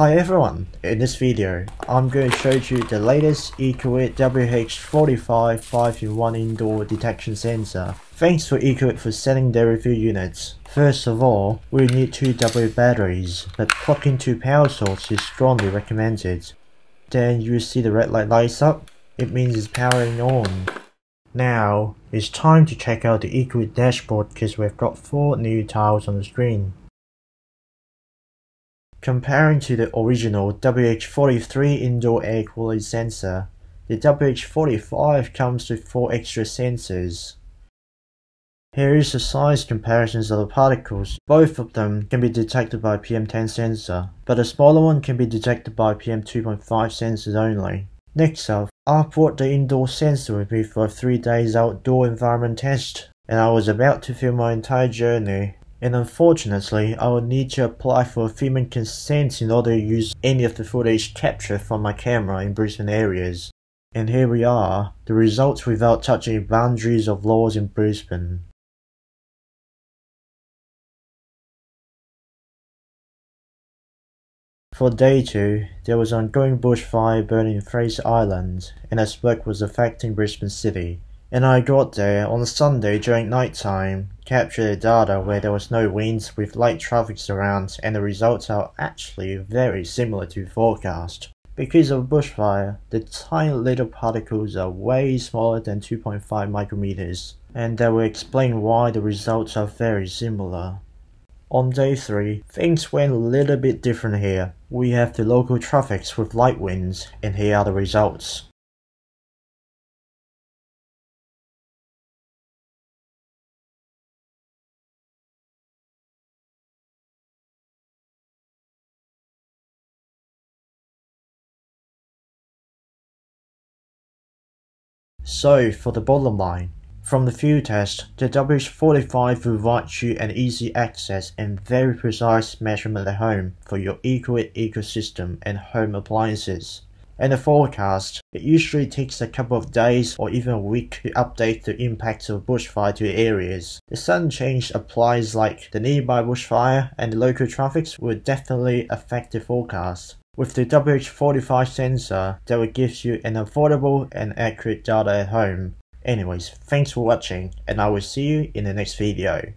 Hi everyone, in this video, I'm going to show you the latest Ecowitt WH45 5-in-1 indoor detection sensor. Thanks for Ecowitt for sending their review units. First of all, we need two AA batteries, but plugging two power sources is strongly recommended. Then you see the red light lights up, it means it's powering on. Now, it's time to check out the Ecowitt dashboard because we've got 4 new tiles on the screen. Comparing to the original WH43 indoor air quality sensor, the WH45 comes with 4 extra sensors. Here is the size comparisons of the particles. Both of them can be detected by PM10 sensor, but the smaller one can be detected by PM2.5 sensors only. Next up, I brought the indoor sensor with me for a 3 days outdoor environment test, and I was about to film my entire journey and unfortunately I will need to apply for a filming consent in order to use any of the footage captured from my camera in Brisbane areas. And here we are, the results without touching boundaries of laws in Brisbane. For day 2, there was ongoing bushfire burning in Fraser Island, and a smoke was affecting Brisbane City and I got there on Sunday during night time, captured the data where there was no winds with light traffic around and the results are actually very similar to forecast. Because of bushfire, the tiny little particles are way smaller than 2.5 micrometers, and that will explain why the results are very similar. On day 3, things went a little bit different here. We have the local traffics with light winds, and here are the results. So for the bottom line, from the field test, the WH45 provides you an easy access and very precise measurement at home for your Ecowitt ecosystem and home appliances. And the forecast, it usually takes a couple of days or even a week to update the impacts of bushfire to areas. The sudden change applies like the nearby bushfire and the local traffics will definitely affect the forecast. With the WH45 sensor, that will give you an affordable and accurate data at home. Anyways, thanks for watching and I will see you in the next video.